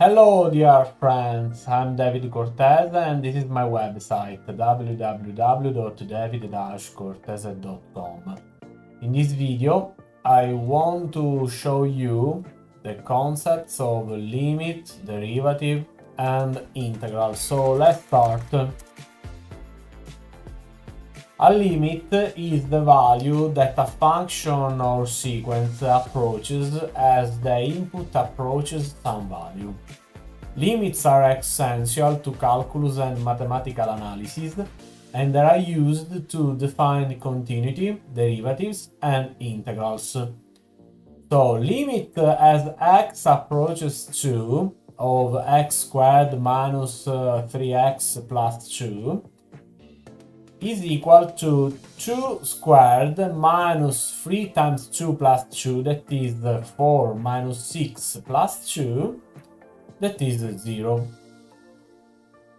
Hello dear friends, I'm David Cortese and this is my website www.david-cortese.com. In this video I want to show you the concepts of limit, derivative and integral. So let's start. A limit is the value that a function or sequence approaches as the input approaches some value. Limits are essential to calculus and mathematical analysis and they are used to define continuity, derivatives and integrals. So limit as x approaches 2 of x squared minus 3x uh, plus 2 is equal to 2 squared minus 3 times 2 plus 2, that is 4 minus 6 plus 2, that is 0.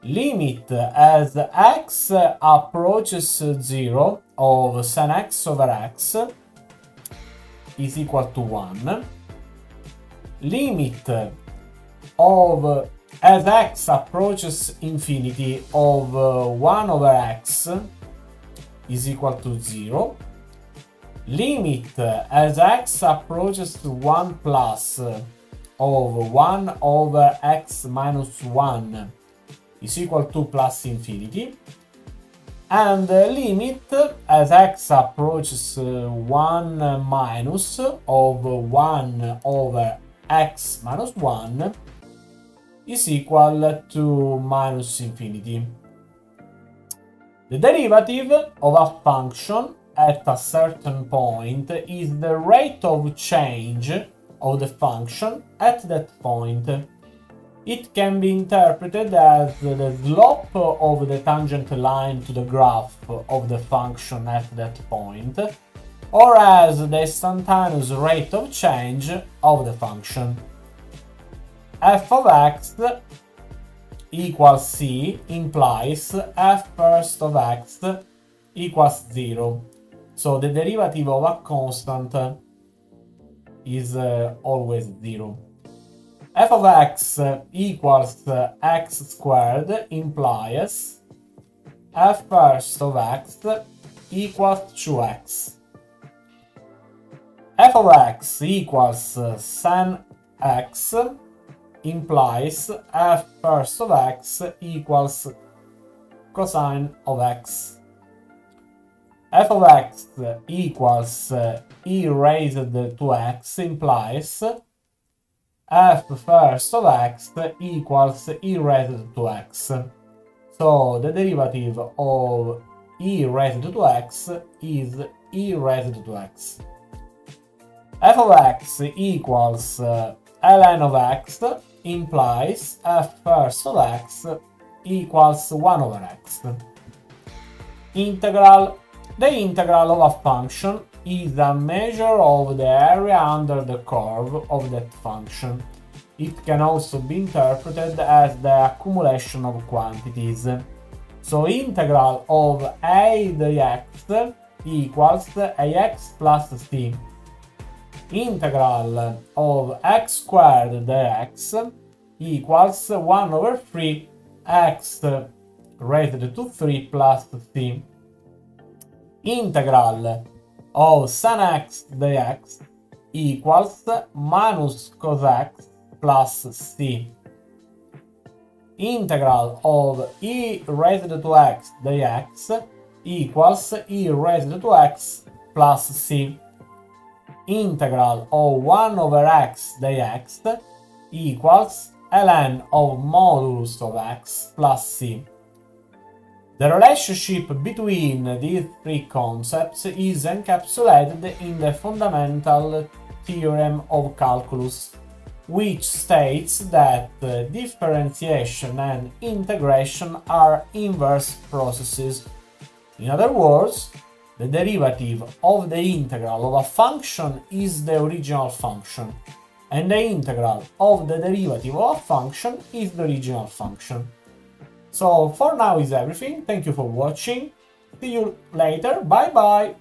Limit as x approaches 0 of sin x over x is equal to 1. Limit of as x approaches infinity of uh, 1 over x is equal to 0. Limit uh, as x approaches to 1 plus uh, of 1 over x minus 1 is equal to plus infinity. And limit as x approaches uh, 1 minus of 1 over x minus 1 is equal to minus infinity. The derivative of a function at a certain point is the rate of change of the function at that point. It can be interpreted as the slope of the tangent line to the graph of the function at that point, or as the instantaneous rate of change of the function. F of x equals c implies f first of x equals 0. So the derivative of a constant is uh, always 0. f of x equals x squared implies f first of x equals 2x. f of x equals uh, sin x implies f first of x equals cosine of x. f of x equals e raised to x implies f first of x equals e raised to x. So the derivative of e raised to x is e raised to x. f of x equals uh, ln of x implies f first of x equals 1 over x. Integral. The integral of a function is a measure of the area under the curve of that function. It can also be interpreted as the accumulation of quantities. So integral of a dx equals ax plus c integral of x squared dx equals 1 over 3 x raised to 3 plus c. Integral of sin x dx equals minus cos x plus c. Integral of e raised to x dx equals e raised to x plus c integral of 1 over x dx equals ln of modulus of x plus c. The relationship between these three concepts is encapsulated in the fundamental theorem of calculus, which states that differentiation and integration are inverse processes. In other words, the derivative of the integral of a function is the original function, and the integral of the derivative of a function is the original function. So for now is everything, thank you for watching, see you later, bye bye!